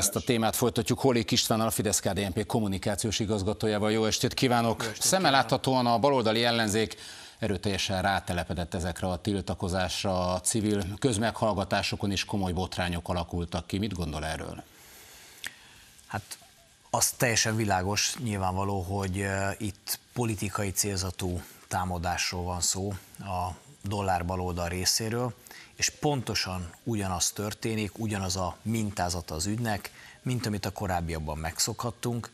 ugyanezt a témát folytatjuk. Holik István, a fidesz KDNP kommunikációs igazgatójával. Jó estét kívánok! Jó estét Szemmel láthatóan a baloldali ellenzék erőteljesen rátelepedett ezekre a tiltakozásra, a civil közmeghallgatásokon is komoly botrányok alakultak ki. Mit gondol erről? Hát az teljesen világos, nyilvánvaló, hogy itt politikai célzatú támadásról van szó a dollár baloldal részéről, és pontosan ugyanaz történik, ugyanaz a mintázata az ügynek, mint amit a korábbiakban megszokhattunk,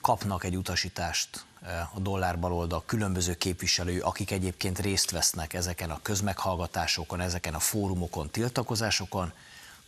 kapnak egy utasítást a dollár baloldal különböző képviselői, akik egyébként részt vesznek ezeken a közmeghallgatásokon, ezeken a fórumokon, tiltakozásokon,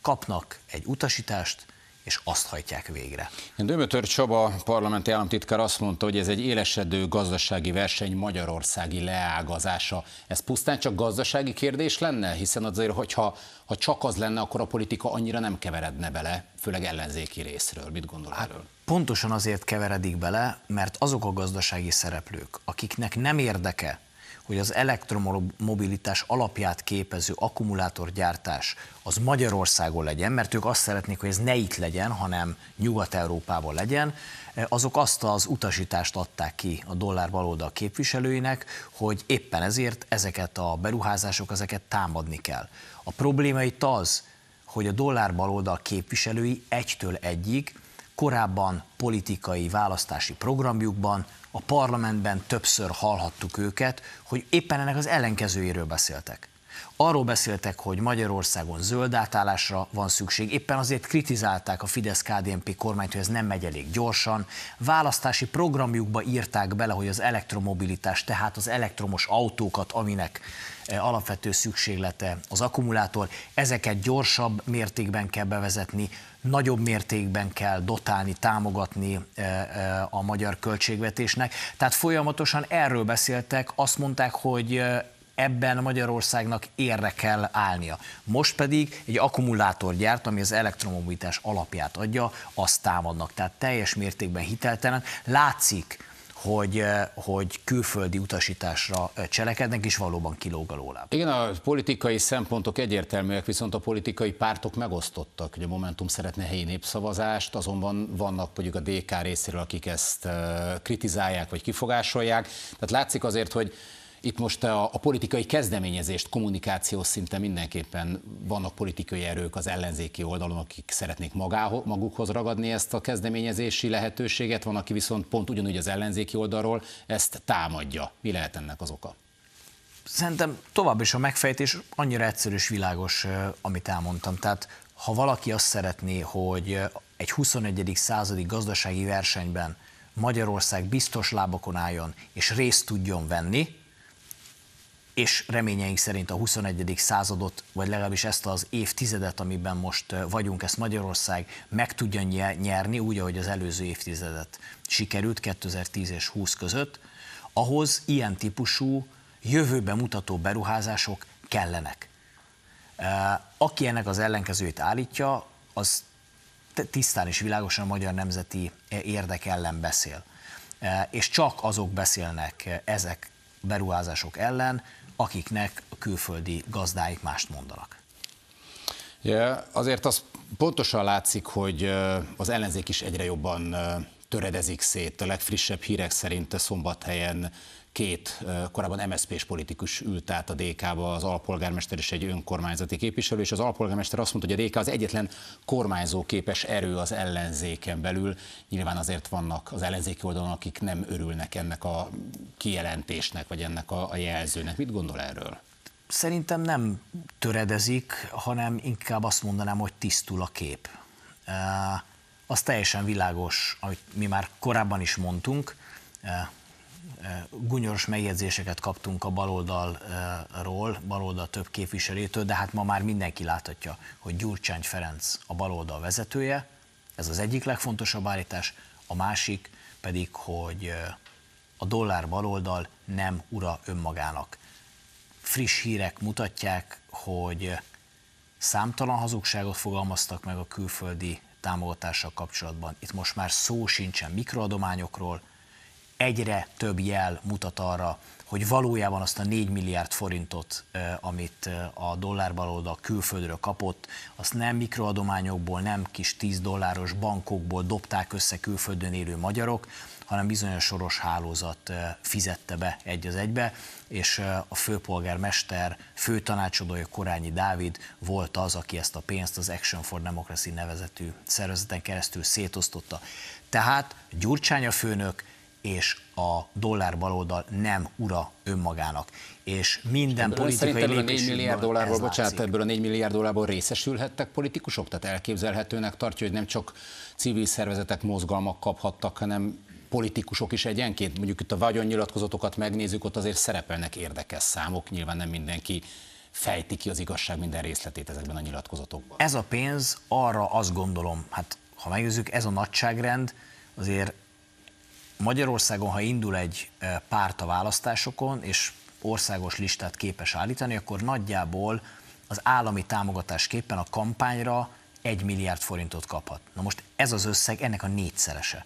kapnak egy utasítást, és azt hajtják végre. Dömötör Csaba, parlamenti államtitkár azt mondta, hogy ez egy élesedő gazdasági verseny magyarországi leágazása. Ez pusztán csak gazdasági kérdés lenne? Hiszen azért, hogyha ha csak az lenne, akkor a politika annyira nem keveredne bele, főleg ellenzéki részről. Mit gondol hát, erről? Pontosan azért keveredik bele, mert azok a gazdasági szereplők, akiknek nem érdeke, hogy az elektromobilitás alapját képező akkumulátorgyártás az Magyarországon legyen, mert ők azt szeretnék, hogy ez ne itt legyen, hanem Nyugat-Európában legyen, azok azt az utasítást adták ki a dollár baloldal képviselőinek, hogy éppen ezért ezeket a beruházások, ezeket támadni kell. A probléma itt az, hogy a dollár baloldal képviselői egytől egyig korábban politikai választási programjukban a parlamentben többször hallhattuk őket, hogy éppen ennek az ellenkezőjéről beszéltek. Arról beszéltek, hogy Magyarországon zöld átállásra van szükség, éppen azért kritizálták a Fidesz-KDNP kormányt, hogy ez nem megy elég gyorsan. Választási programjukba írták bele, hogy az elektromobilitás, tehát az elektromos autókat, aminek e, alapvető szükséglete az akkumulátor, ezeket gyorsabb mértékben kell bevezetni, nagyobb mértékben kell dotálni, támogatni e, e, a magyar költségvetésnek. Tehát folyamatosan erről beszéltek, azt mondták, hogy ebben Magyarországnak érre kell állnia. Most pedig egy akkumulátorgyárt, ami az elektromobilitás alapját adja, azt támadnak. Tehát teljes mértékben hiteltelen. Látszik, hogy, eh, hogy külföldi utasításra eh, cselekednek, és valóban kilóg a lóláb. Igen, a politikai szempontok egyértelműek, viszont a politikai pártok megosztottak. Ugye a Momentum szeretne helyi népszavazást, azonban vannak mondjuk a DK részéről, akik ezt eh, kritizálják vagy kifogásolják. Tehát látszik azért, hogy itt most a, a politikai kezdeményezést kommunikációs szinten mindenképpen vannak politikai erők az ellenzéki oldalon, akik szeretnék magához, magukhoz ragadni ezt a kezdeményezési lehetőséget, van, aki viszont pont ugyanúgy az ellenzéki oldalról ezt támadja. Mi lehet ennek az oka? Szerintem tovább is a megfejtés annyira egyszerű és világos, amit elmondtam. Tehát ha valaki azt szeretné, hogy egy 21. századi gazdasági versenyben Magyarország biztos lábakon álljon és részt tudjon venni, és reményeink szerint a 21. századot, vagy legalábbis ezt az évtizedet, amiben most vagyunk, ezt Magyarország meg tudja nyerni, úgy, ahogy az előző évtizedet sikerült 2010 és 20 között, ahhoz ilyen típusú jövőbe mutató beruházások kellenek. Aki ennek az ellenkezőjét állítja, az tisztán és világosan a magyar nemzeti érdek ellen beszél. És csak azok beszélnek ezek beruházások ellen, akiknek a külföldi gazdáik mást mondanak. Ja, azért az pontosan látszik, hogy az ellenzék is egyre jobban töredezik szét. A legfrissebb hírek szerint szombathelyen két korábban MSZP-s politikus ült át a DK-ba, az alpolgármester és egy önkormányzati képviselő, és az alpolgármester azt mondta, hogy a DK az egyetlen kormányzóképes erő az ellenzéken belül. Nyilván azért vannak az ellenzéki oldalon, akik nem örülnek ennek a kijelentésnek, vagy ennek a, a jelzőnek. Mit gondol erről? Szerintem nem töredezik, hanem inkább azt mondanám, hogy tisztul a kép. Az teljesen világos, amit mi már korábban is mondtunk, gunyoros megjegyzéseket kaptunk a baloldalról, baloldal több képviselőtől, de hát ma már mindenki láthatja, hogy Gyurcsány Ferenc a baloldal vezetője, ez az egyik legfontosabb állítás, a másik pedig, hogy a dollár baloldal nem ura önmagának. Friss hírek mutatják, hogy számtalan hazugságot fogalmaztak meg a külföldi támogatással kapcsolatban. Itt most már szó sincsen mikroadományokról, egyre több jel mutat arra, hogy valójában azt a 4 milliárd forintot, amit a dollárbalóda külföldről kapott, azt nem mikroadományokból, nem kis 10 dolláros bankokból dobták össze külföldön élő magyarok, hanem bizonyos soros hálózat fizette be egy az egybe, és a főpolgármester, főtanácsadója Korányi Dávid volt az, aki ezt a pénzt az Action for Democracy nevezetű szervezeten keresztül szétosztotta. Tehát Gyurcsány a főnök, és a dollár baloldal nem ura önmagának. És minden ebből politikai ebből a 4 milliárd dollárból, bocsánat, ebből a 4 milliárd dollárból részesülhettek politikusok? Tehát elképzelhetőnek tartja, hogy nem csak civil szervezetek, mozgalmak kaphattak, hanem politikusok is egyenként, mondjuk itt a vagyonnyilatkozatokat megnézzük, ott azért szerepelnek érdekes számok, nyilván nem mindenki fejti ki az igazság minden részletét ezekben a nyilatkozatokban. Ez a pénz arra azt gondolom, hát ha megnézzük, ez a nagyságrend azért Magyarországon, ha indul egy e, párt a választásokon, és országos listát képes állítani, akkor nagyjából az állami támogatásképpen a kampányra egy milliárd forintot kaphat. Na most ez az összeg ennek a négyszerese.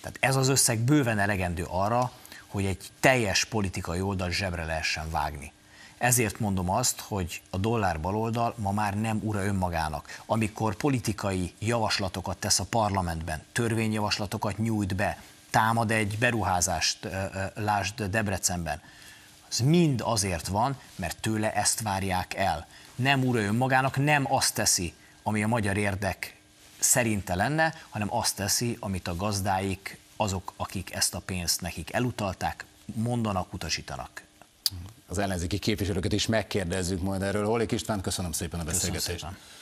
Tehát ez az összeg bőven elegendő arra, hogy egy teljes politikai oldal zsebre lehessen vágni. Ezért mondom azt, hogy a dollár baloldal ma már nem ura önmagának. Amikor politikai javaslatokat tesz a parlamentben, törvényjavaslatokat nyújt be, támad egy beruházást, lásd Debrecenben, az mind azért van, mert tőle ezt várják el. Nem ura önmagának, nem azt teszi, ami a magyar érdek szerinte lenne, hanem azt teszi, amit a gazdáik, azok, akik ezt a pénzt nekik elutalták, mondanak, utasítanak. Az ellenzéki képviselőket is megkérdezzük majd erről. Holik István, köszönöm szépen a beszélgetést. Köszönöm szépen.